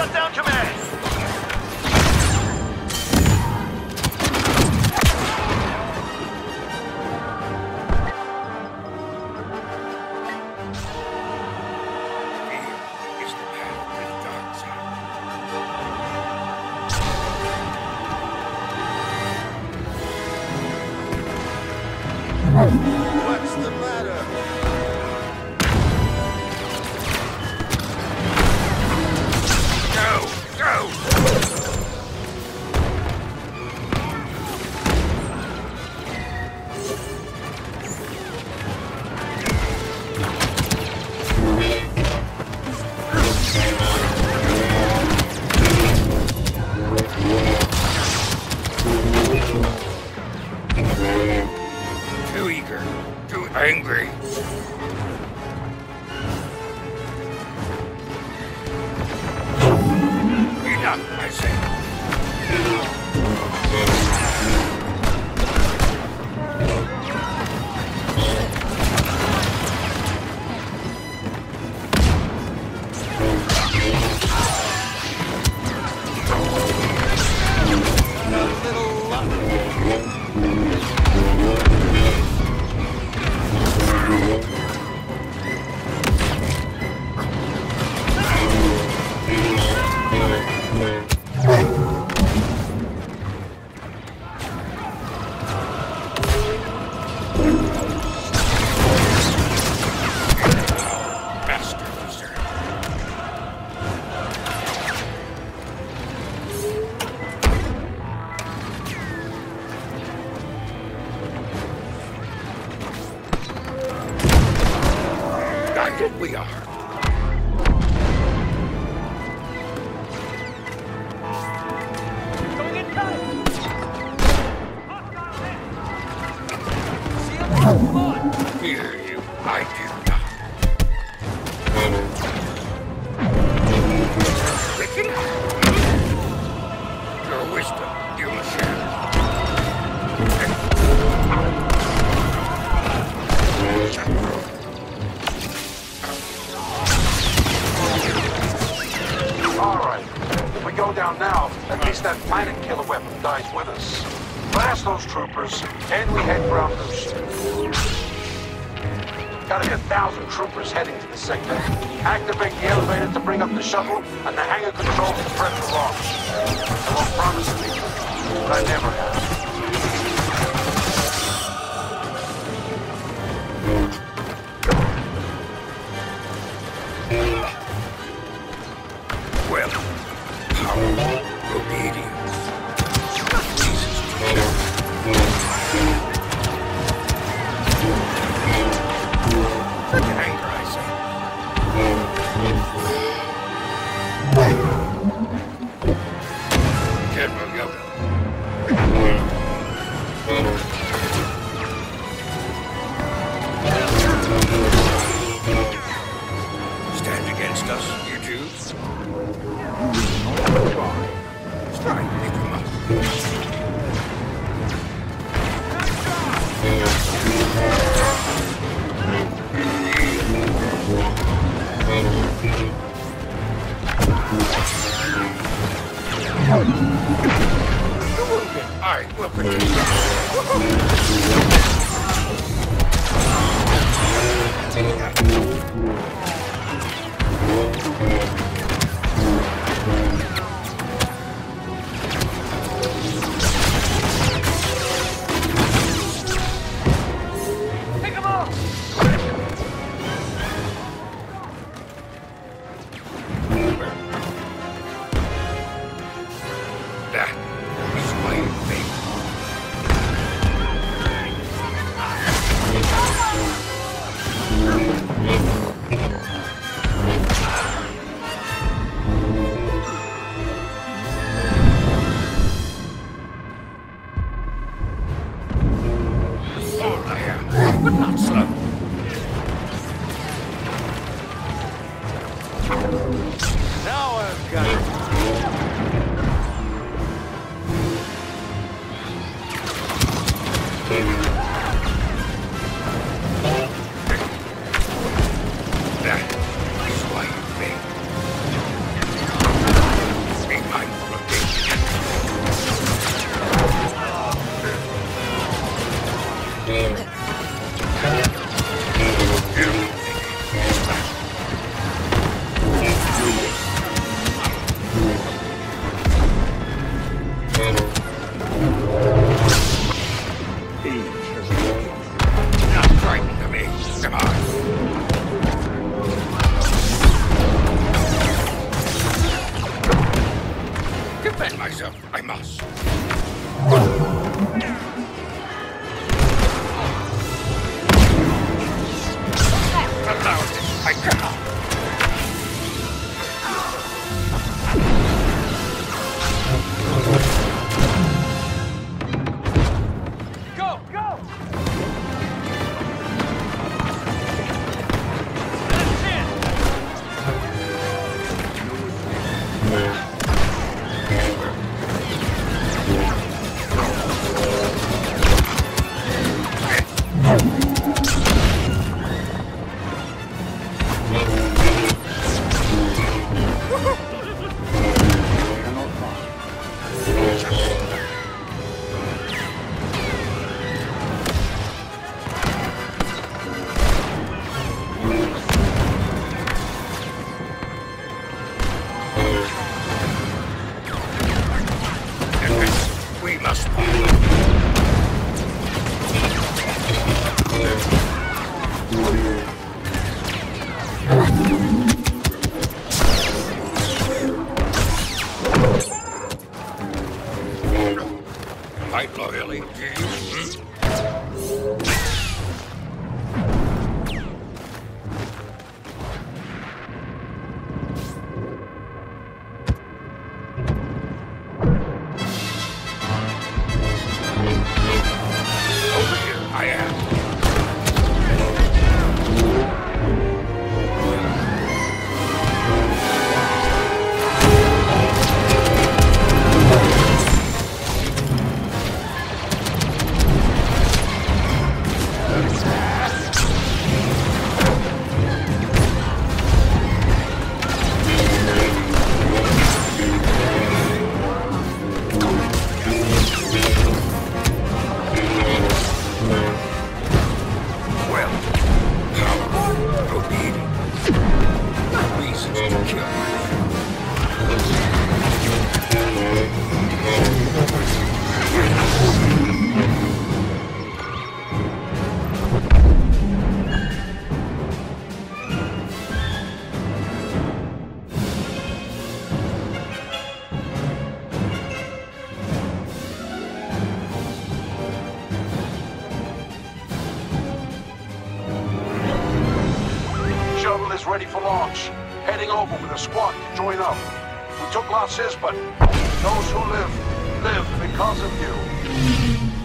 shut down command. Fear you, Gotta be a thousand troopers heading to the sector. Activate the elevator to bring up the shuttle, and the hangar control to spread the launch. I won't promise anything, but I never have. I will protect you. That but not slow. I must. Ready for launch. Heading over with a squad to join up. We took Las but those who live, live because of you.